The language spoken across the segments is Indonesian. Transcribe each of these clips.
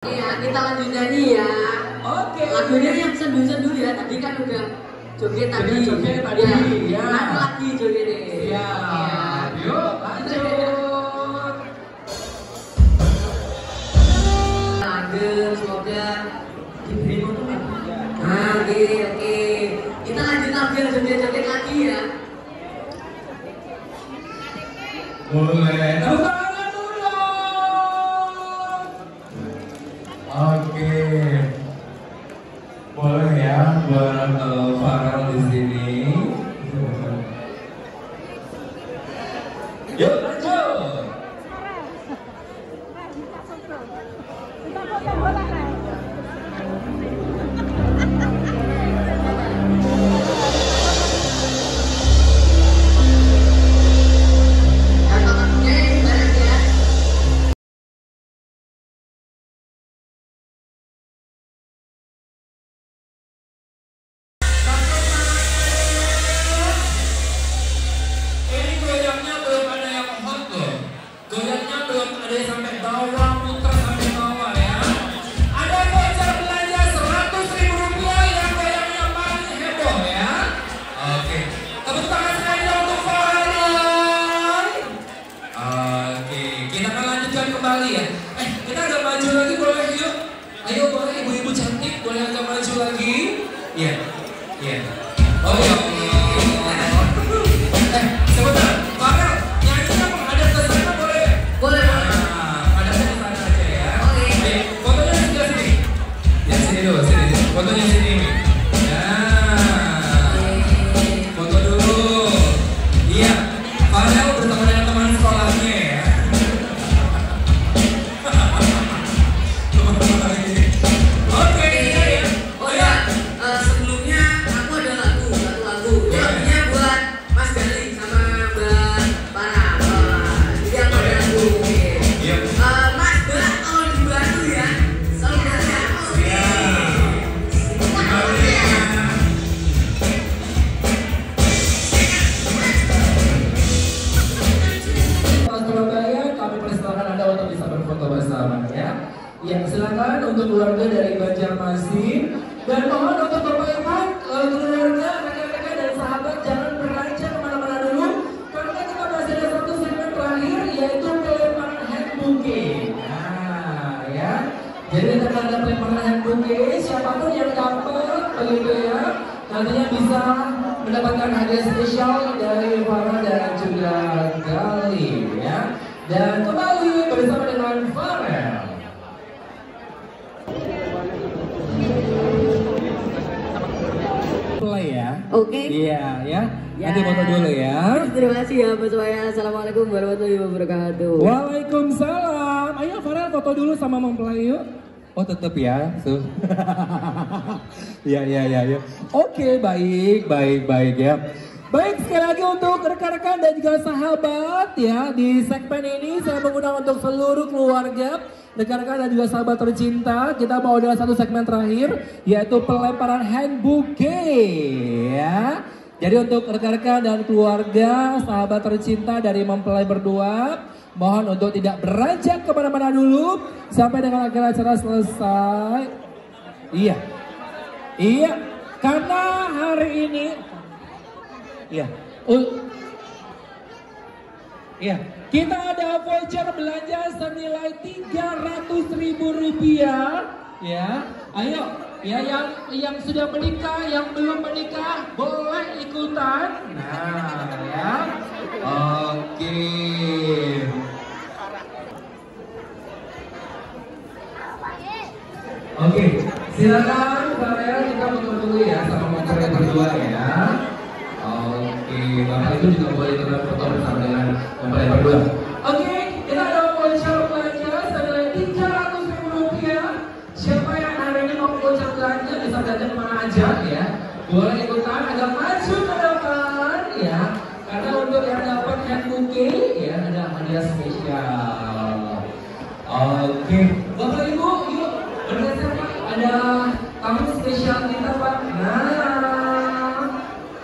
Ya, kita lanjut nyanyi ya. Oke. Lagunya yang sendu-sendu ya. Tadi kan udah joget tadi. Joget tadi, ya. Lanjut lagi jogetnya. Ya. Yuk, lanjut. Lanjut, semoga diberi motor. Nah, oke, oke. Kita lanjut lagi, joget-joget lagi ya. Boleh. Tepuk Iya, iya. Oh iya. Eh, sebentar, Farel, nyanyinya menghadap ke sana boleh? Boleh. Nah, hadapnya ke sana aja ya. Oke. Fotonya sebelah sini. Ya sini dulu, sini. sini. Fotonya sini. Untuk keluarga dari Banjarmasin dan mohon untuk Bapak Ibu, eh, keluarga, rekan-rekan dan sahabat jangan beranjak ke mana-mana dulu karena kita masih ada satu segmen terakhir yaitu pelemparan hand bouquet. Nah, ya. Jadi akan ada pelemparan hand bouquet, siapa pun yang dapat begitu ya, nantinya bisa mendapatkan hadiah spesial dari Farah dan juga Gali ya. Dan kembali bersama dengan Farel. Play ya. Oke. Iya ya. Ya. Nanti foto dulu ya. Terima kasih ya Mas Waya. Assalamualaikum warahmatullahi wabarakatuh. Waalaikumsalam. Ayo Farel foto dulu sama mempelai yuk. Oh tetep ya. So. ya ya ya ya. Oke baik baik baik ya. Baik sekali lagi untuk rekan-rekan dan juga sahabat ya di segmen ini saya mengundang untuk seluruh keluarga rekan-rekan dan juga sahabat tercinta kita mau ada satu segmen terakhir yaitu pelemparan hand bouquet ya. Jadi untuk rekan-rekan dan keluarga, sahabat tercinta dari mempelai berdua, mohon untuk tidak beranjak ke mana-mana dulu sampai dengan akhir acara selesai. Iya, iya, karena hari ini, iya, u- iya, kita ada voucher belanja senilai 300 ribu rupiah, ya. Ayo, ya yang yang sudah menikah, yang belum menikah boleh ikutan. Nah, ya. Oke. Oke, silakan Farel kita foto dulu ya sama mempelai berdua ya. Oke, Bapak itu juga boleh ikutan foto bersama dengan mempelai berdua. Oke, kita ada voucher belanja senilai 300 ribu rupiah. Siapa yang hari ini mau voucher belanja bisa belanja ke mana aja ya. Boleh ikutan agak maju ke depan ya. Karena untuk yang dapat hand bouquet ya ada hadiah spesial. Oke, Bapak Ibu, yuk bergeser Pak. Ada tamu spesial kita Pak. Nah,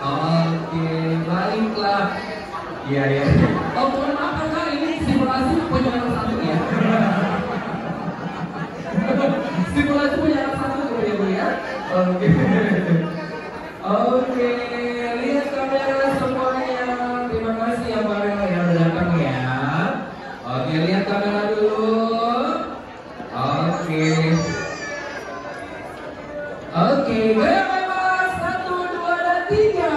oke, baiklah. Iya ya. Oh mohon maaf Kak, ini simulasi punya nomor satu ya. Oke. Oke, lihat kamera semuanya. Terima kasih ya Farel yang udah datang ya. Oke, lihat kamera dulu. Oke. Oke, bebas. Satu, dua, dan tiga.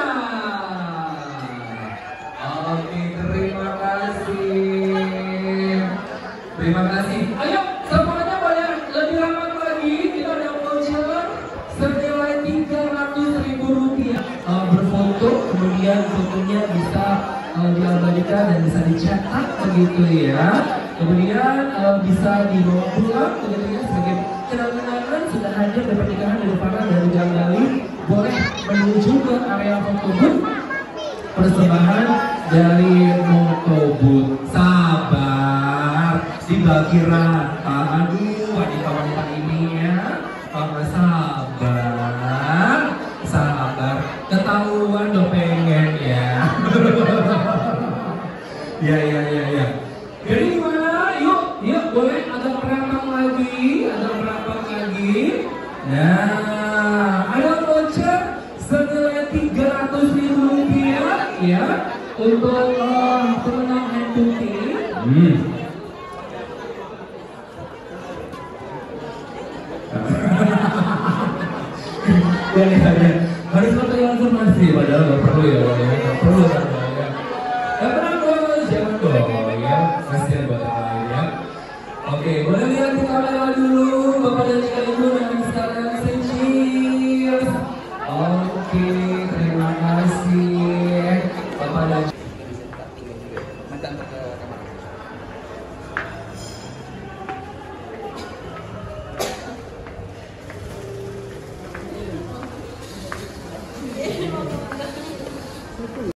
Eh, berfoto, kemudian fotonya bisa eh, diabadikan dan bisa dicetak begitu ya. Kemudian eh, bisa dibawa pulang begitu ya sebagai kenang-kenangan sudah hadir di pernikahan dari Farah dan Gang Gali. Boleh menuju ke area foto booth persembahan dari Motobut sabar dibagi rata aduh wanita-wanita ini ya Mama nah ada voucher senilai 300 ribu rupiah ya untuk uh, pemenang hand. Hmm. ya, ya, ya. Harus pakai konfirmasi padahal nggak perlu ya, ya. Nggak perlu ya. Nggak pernah